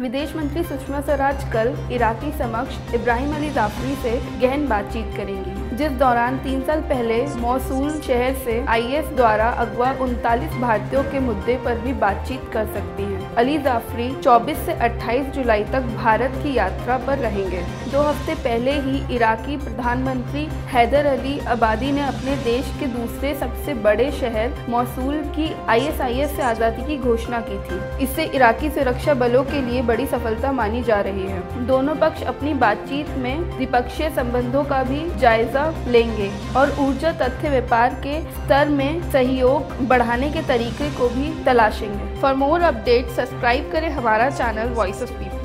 विदेश मंत्री सुषमा स्वराज कल इराकी समक्ष इब्राहिम अली जाफरी से गहन बातचीत करेंगी। जिस दौरान तीन साल पहले मौसूल शहर से आईएस द्वारा अगवा उनतालीस भारतीयों के मुद्दे पर भी बातचीत कर सकती है। अली जाफरी 24 से 28 जुलाई तक भारत की यात्रा पर रहेंगे। दो हफ़्ते पहले ही इराकी प्रधानमंत्री हैदर अली आबादी ने अपने देश के दूसरे सबसे बड़े शहर मौसूल की आईएसआईएस से आज़ादी की घोषणा की थी। इससे इराकी सुरक्षा बलों के लिए बड़ी सफलता मानी जा रही है। दोनों पक्ष अपनी बातचीत में द्विपक्षीय संबंधों का भी जायजा लेंगे और ऊर्जा तथ्य व्यापार के स्तर में सहयोग बढ़ाने के तरीके को भी तलाशेंगे। फॉर मोर अपडेट सब्सक्राइब करें हमारा चैनल वॉइस ऑफ़ पीपल